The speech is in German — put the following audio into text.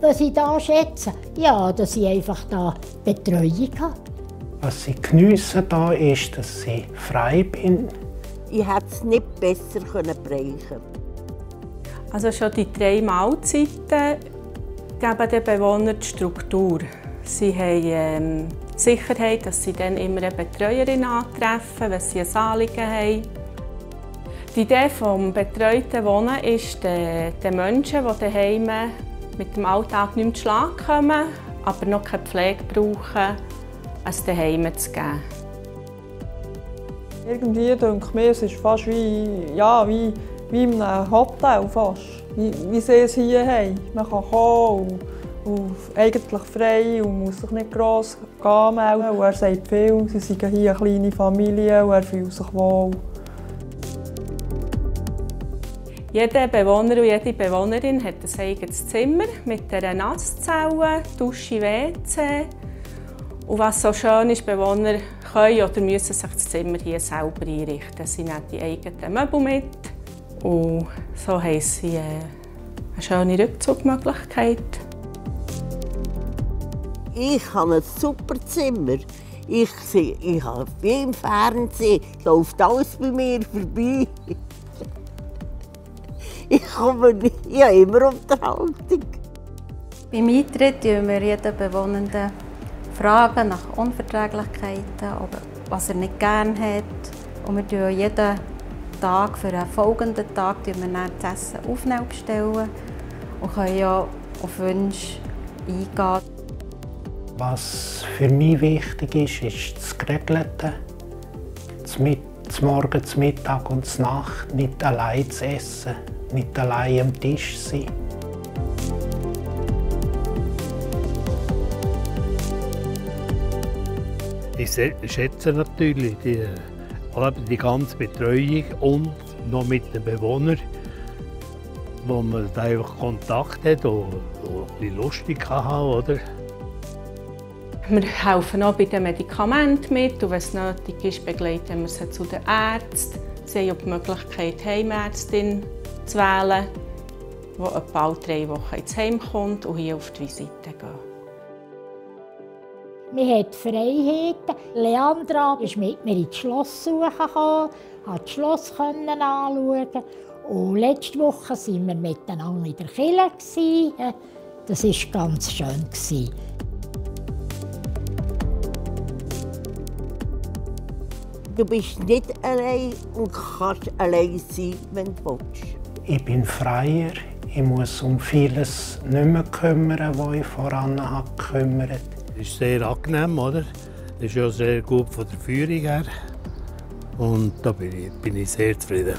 was ich da schätze? Ja, dass ich einfach da Betreuung habe. Was ich geniesse da ist, dass ich frei bin. Ich hätte es nicht besser bereichen Also schon die drei Mahlzeiten geben den Bewohnern die Struktur. Sie haben ähm, Sicherheit, dass sie dann immer eine Betreuerin antreffen, wenn sie ein Anliegen haben. Die Idee des betreuten Wohnen ist, den Menschen, die daheim mit dem Alltag nicht zu Schlag kommen, aber noch keine Pflege brauchen, ein Zuhause zu geben. Irgendwie denke ich mir, es ist fast wie, ja, wie, wie in einem Hotel fast. Wie, wie sie es hier haben. Man kann kommen und, und eigentlich frei und muss sich nicht gross anmelden. Er sagt viel, sie sind hier eine kleine Familie und er fühlt sich wohl. Jeder Bewohner und jede Bewohnerin hat ein eigenes Zimmer mit einer Nasszelle, Dusche, WC. Und was so schön ist, Bewohner können oder müssen sich das Zimmer hier selber einrichten. Sie nehmen die eigenen Möbel mit und so haben sie äh, eine schöne Rückzugmöglichkeit. Ich habe ein super Zimmer. Ich, ich habe viel Fernsehen, läuft alles bei mir vorbei. Ich habe immer Unterhaltung. Beim Eintritt fragen wir jeden Bewohnenden Fragen nach Unverträglichkeiten oder was er nicht gerne hat. Und wir stellen jeden Tag für einen folgenden Tag wir dann das Essen aufnehmen bestellen und können ja auf Wünsche eingehen. Was für mich wichtig ist, ist das Geregelte. Zum Morgen, zum Mittag und zur Nacht nicht allein zu essen nicht allein am Tisch sein. Ich schätze natürlich die, die ganze Betreuung und noch mit den Bewohnern, wo man da einfach Kontakt hat und, und ein lustig kann haben, oder? Wir helfen auch bei den Medikamenten mit und wenn es nötig ist, begleiten wir sie zu den Ärzten. Sie haben auch die Möglichkeit, Heimärztin zu wählen, die etwa alle drei Wochen ins Heim kommt und hier auf die Visite geht. Wir haben Freiheiten. Leandra ist mit mir ins Schloss suchen gekommen, hat das Schloss anschauen. Und letzte Woche waren wir miteinander in der Kirche. Das war ganz schön. Du bist nicht allein und kannst allein sein, wenn du willst. Ich bin freier. Ich muss um vieles nicht mehr kümmern, was ich voran habe. Das ist sehr angenehm, oder? Das ist ja sehr gut von der Führung her. Und da bin ich, bin ich sehr zufrieden.